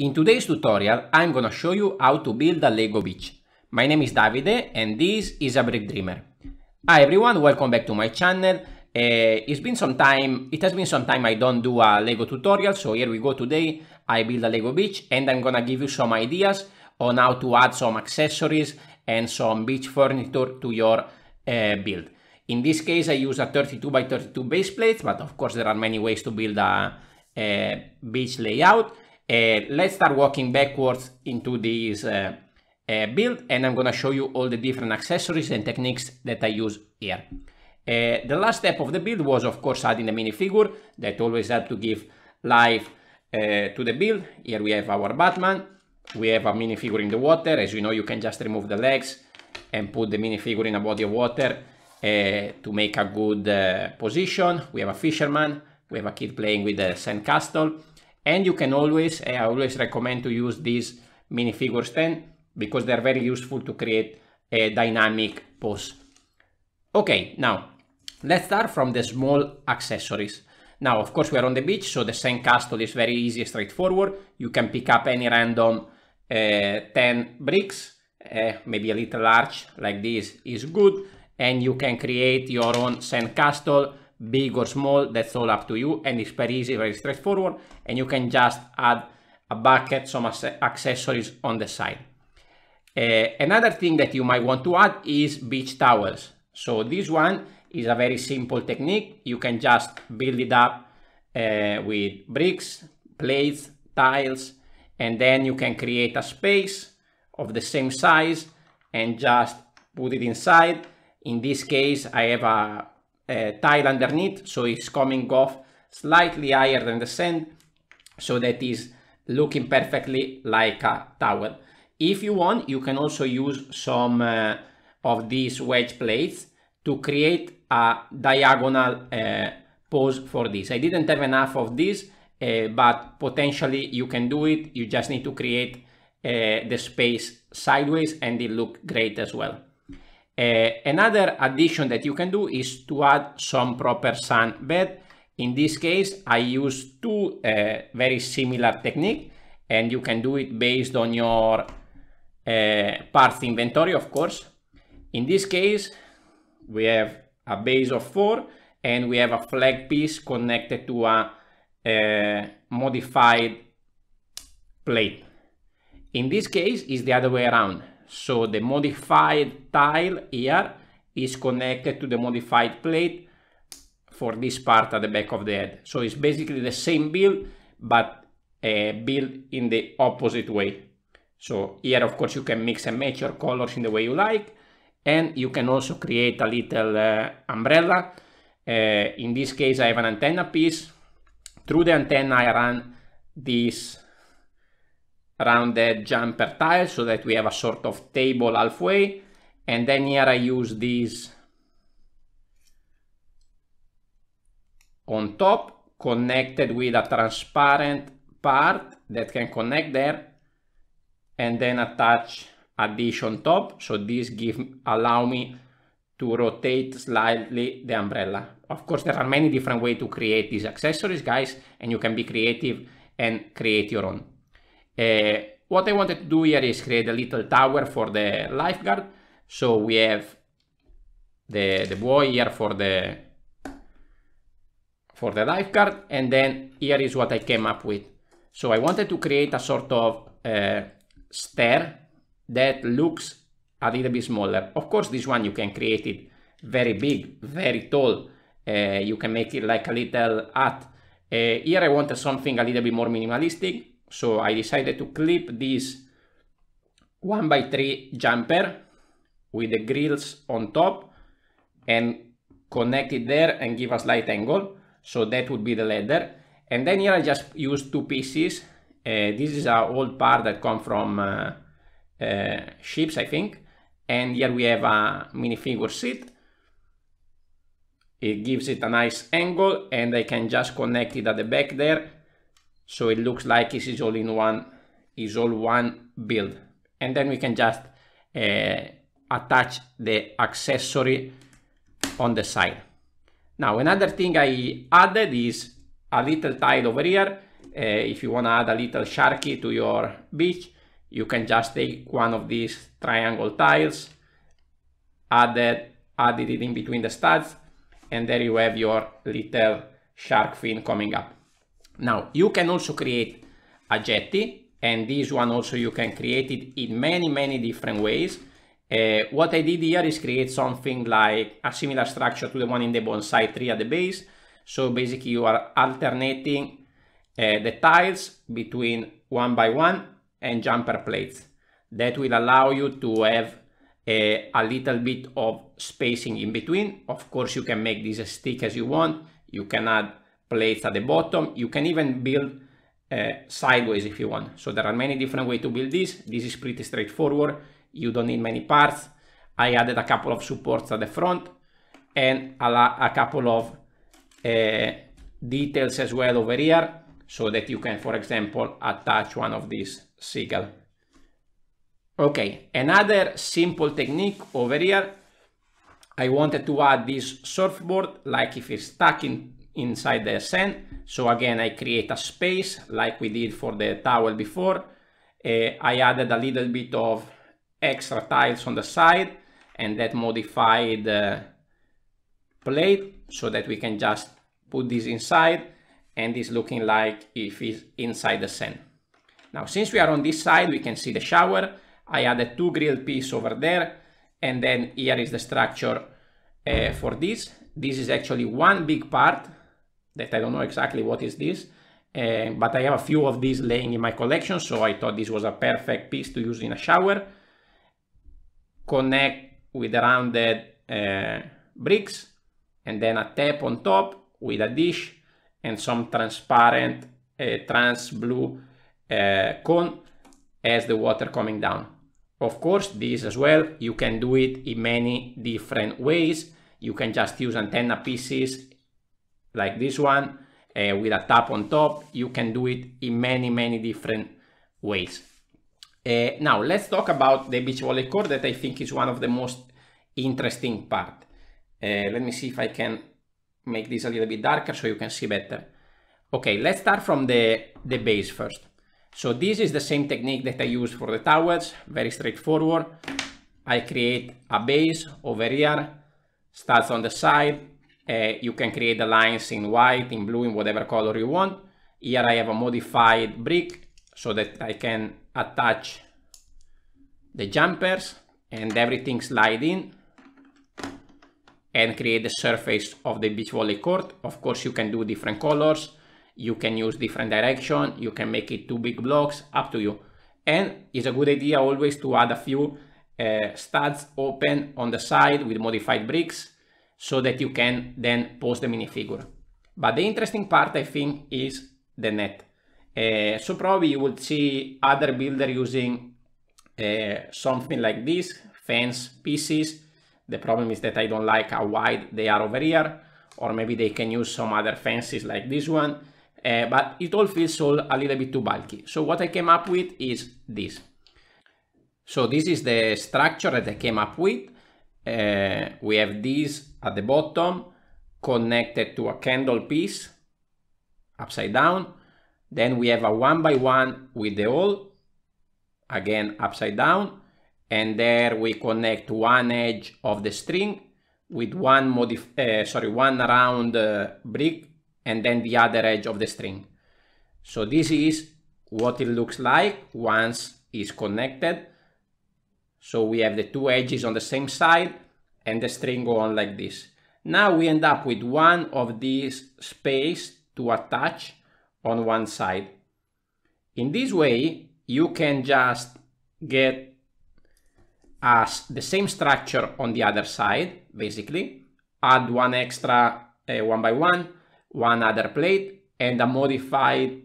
In today's tutorial, I'm gonna show you how to build a Lego beach. My name is Davide and this is a Brick Dreamer. Hi everyone, welcome back to my channel. Uh, it's been some time, it has been some time I don't do a Lego tutorial, so here we go today. I build a Lego beach and I'm gonna give you some ideas on how to add some accessories and some beach furniture to your uh, build. In this case, I use a 32 by 32 base plate, but of course there are many ways to build a, a beach layout. Uh, let's start walking backwards into this uh, uh, build and I'm gonna show you all the different accessories and techniques that I use here. Uh, the last step of the build was of course adding the minifigure that always help to give life uh, to the build. Here we have our Batman, we have a minifigure in the water, as you know you can just remove the legs and put the minifigure in a body of water uh, to make a good position. We have a fisherman, we have a kid playing with the sandcastle and you can always, I always recommend to use these minifigure stand because they're very useful to create a dynamic pose. Okay, now let's start from the small accessories. Now, of course, we are on the beach, so the sandcastle is very easy, straightforward. You can pick up any random uh, 10 bricks, uh, maybe a little large like this is good, and you can create your own sandcastle big or small, that's all up to you. And it's very easy, very straightforward. And you can just add a bucket, some accessories on the side. Uh, another thing that you might want to add is beach towels. So this one is a very simple technique. You can just build it up uh, with bricks, plates, tiles, and then you can create a space of the same size and just put it inside. In this case, I have a tile underneath, so it's coming off slightly higher than the sand, so that is looking perfectly like a towel. If you want, you can also use some uh, of these wedge plates to create a diagonal uh, pose for this. I didn't have enough of this, uh, but potentially you can do it. You just need to create the space sideways and it look great as well. Uh, another addition that you can do is to add some proper sun bed. In this case, I use two uh, very similar technique and you can do it based on your uh, parts inventory, of course. In this case, we have a base of four and we have a flag piece connected to a, a modified plate. In this case, is the other way around. So the modified tile here is connected to the modified plate for this part at the back of the head. So it's basically the same build, but uh, built in the opposite way. So here, of course, you can mix and match your colors in the way you like. And you can also create a little uh, umbrella. Uh, in this case, I have an antenna piece. Through the antenna, I run this rounded jumper tile so that we have a sort of table halfway. And then here I use this on top connected with a transparent part that can connect there and then attach a dish on top. So this give allow me to rotate slightly the umbrella. Of course, there are many different ways to create these accessories, guys, and you can be creative and create your own. Uh, what I wanted to do here is create a little tower for the lifeguard. So we have the, the boy here for the for the lifeguard and then here is what I came up with. So I wanted to create a sort of uh, stair that looks a little bit smaller. Of course this one you can create it very big, very tall. Uh, you can make it like a little hut. Uh, here I wanted something a little bit more minimalistic. So I decided to clip this 1 by 3 jumper with the grills on top and connect it there and give a slight angle. So that would be the ladder. And then here I just use two pieces. Uh, this is an old part that come from uh, uh, ships, I think. And here we have a minifigure seat. It gives it a nice angle and I can just connect it at the back there so it looks like it is all in one, is all one build. And then we can just uh, attach the accessory on the side. Now another thing I added is a little tile over here Uh, if you want to add a little sharky to your beach, you can just take one of these triangle tiles, add it, add it in between the studs, and there you have your little shark fin coming up. Now, you can also create a jetty, and this one also you can create it in many, many different ways. Uh, what I did here is create something like a similar structure to the one in the bonsai tree at the base. So basically you are alternating uh, the tiles between one by one and jumper plates. That will allow you to have a, a little bit of spacing in between. Of course, you can make this as thick as you want. You can add plates at the bottom. You can even build uh, sideways if you want. So there are many different ways to build this. This is pretty straightforward. You don't need many parts. I added a couple of supports at the front and a, a couple of uh, details as well over here so that you can, for example, attach one of these seagull. Okay, another simple technique over here. I wanted to add this surfboard, like if it's stuck in, inside the sand. So again, I create a space like we did for the towel before. Uh, I added a little bit of extra tiles on the side and that modified the plate so that we can just put this inside and it's looking like if it's inside the sand. Now, since we are on this side, we can see the shower. I added two grill piece over there and then here is the structure uh, for this. This is actually one big part that I don't know exactly what is this, uh, but I have a few of these laying in my collection, so I thought this was a perfect piece to use in a shower connect with rounded uh, bricks and then a tap on top with a dish and some transparent uh, trans blue cone as the water coming down. Of course, this as well, you can do it in many different ways. You can just use antenna pieces like this one uh, with a tap on top. You can do it in many, many different ways. Uh, now let's talk about the beach volley court that I think is one of the most interesting part. Uh, let me see if I can make this a little bit darker so you can see better. Okay, let's start from the, the base first. So this is the same technique that I use for the towers, very straightforward. I create a base over here, starts on the side. Uh, you can create the lines in white, in blue, in whatever color you want. Here I have a modified brick so that I can attach the jumpers and everything slide in and create the surface of the beach volley court. Of course, you can do different colors. You can use different direction. You can make it two big blocks, up to you. And it's a good idea always to add a few uh, studs open on the side with modified bricks so that you can then post the minifigure. But the interesting part, I think, is the net. Uh, so probably you would see other builder using uh, something like this, fence pieces. The problem is that I don't like how wide they are over here, or maybe they can use some other fences like this one, uh, but it all feels all a little bit too bulky. So what I came up with is this. So this is the structure that I came up with. Uh, we have this at the bottom connected to a candle piece upside down then we have a one by one with the hole, again upside down. And there we connect one edge of the string with one modif uh, sorry one round uh, brick and then the other edge of the string. So this is what it looks like once it's connected. So we have the two edges on the same side and the string go on like this. Now we end up with one of these space to attach on one side. In this way, you can just get as the same structure on the other side, basically, add one extra uh, one by one, one other plate, and a modified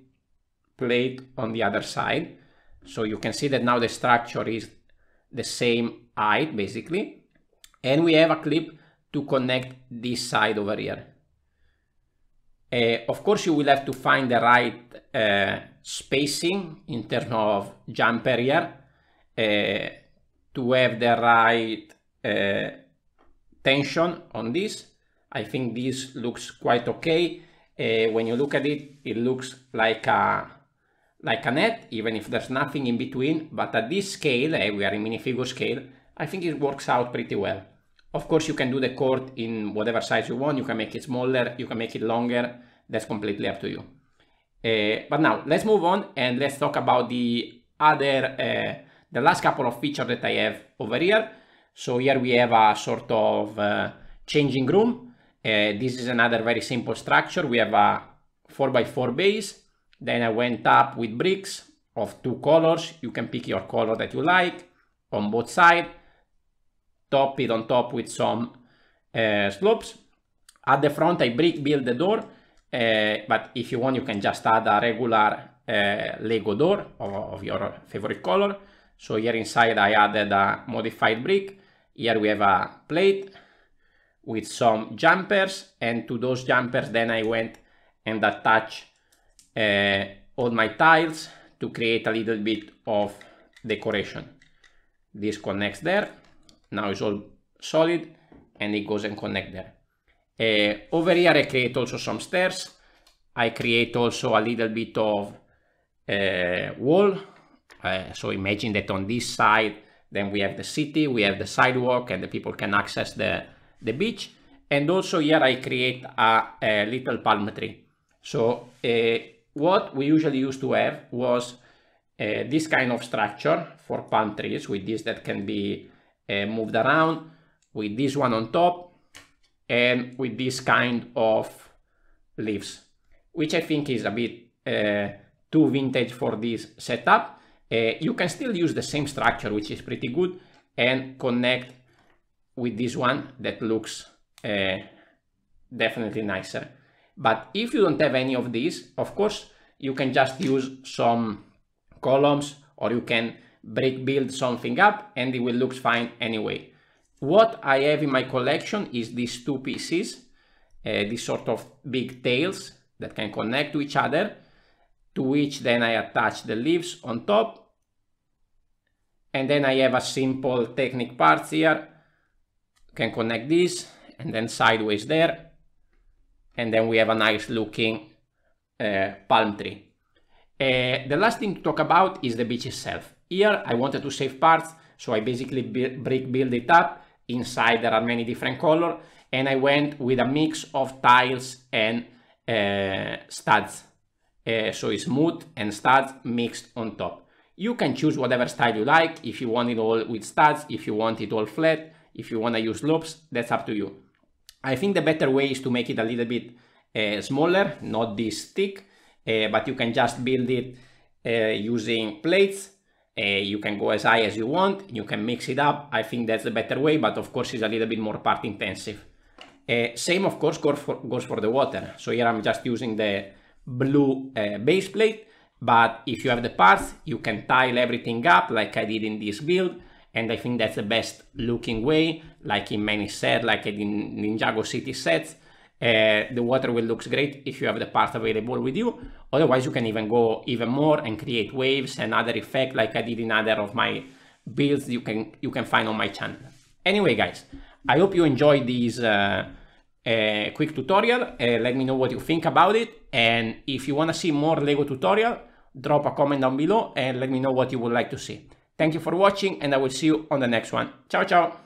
plate on the other side. So you can see that now the structure is the same height, basically. And we have a clip to connect this side over here. Uh, of course, you will have to find the right uh, spacing in terms of jump area uh, to have the right tension on this. I think this looks quite okay. Uh, when you look at it, it looks like a like a net, even if there's nothing in between. But at this scale, uh, we are in minifigure scale, I think it works out pretty well. Of course, you can do the cord in whatever size you want. You can make it smaller, you can make it longer. That's completely up to you. Uh, but now let's move on and let's talk about the other, uh, the last couple of features that I have over here. So here we have a sort of uh, changing room. This is another very simple structure. We have a 4x4 base. Then I went up with bricks of two colors. You can pick your color that you like on both sides. Top it on top with some uh, slopes. At the front, I brick build the door. Uh, but if you want, you can just add a regular uh, Lego door of, of your favorite color. So here inside, I added a modified brick. Here we have a plate with some jumpers and to those jumpers then I went and attached uh, all my tiles to create a little bit of decoration. This connects there, now it's all solid and it goes and connect there. Uh, over here I create also some stairs, I create also a little bit of uh, wall, uh, so imagine that on this side then we have the city, we have the sidewalk and the people can access the, the beach. And also here I create a, a little palm tree. So uh, what we usually used to have was uh, this kind of structure for palm trees with this that can be uh, moved around, with this one on top, and with this kind of leaves, which I think is a bit uh, too vintage for this setup. Uh, you can still use the same structure, which is pretty good, and connect with this one that looks uh, definitely nicer. But if you don't have any of these, of course, you can just use some columns or you can brick build something up and it will look fine anyway. What I have in my collection is these two pieces, uh, these sort of big tails that can connect to each other to which then I attach the leaves on top. And then I have a simple Technic parts here. Can connect this and then sideways there. And then we have a nice looking uh, palm tree. Uh, the last thing to talk about is the beach itself. Here I wanted to save parts, so I basically brick build it up. Inside there are many different colors, and I went with a mix of tiles and uh, studs uh, so it's smooth and studs mixed on top. You can choose whatever style you like, if you want it all with studs, if you want it all flat, if you want to use loops, that's up to you. I think the better way is to make it a little bit uh, smaller, not this thick, uh, but you can just build it uh, using plates. Uh, you can go as high as you want, you can mix it up. I think that's the better way, but of course it's a little bit more part intensive. Uh, same of course goes for, goes for the water. So here I'm just using the blue uh, base plate but if you have the parts you can tile everything up like I did in this build and I think that's the best looking way like in many sets like in Ninjago City sets uh, the water will looks great if you have the part available with you otherwise you can even go even more and create waves and other effect like I did in other of my builds you can you can find on my channel anyway guys I hope you enjoyed this uh, a quick tutorial. Uh, let me know what you think about it. And if you want to see more LEGO tutorial, drop a comment down below and let me know what you would like to see. Thank you for watching and I will see you on the next one. Ciao, ciao!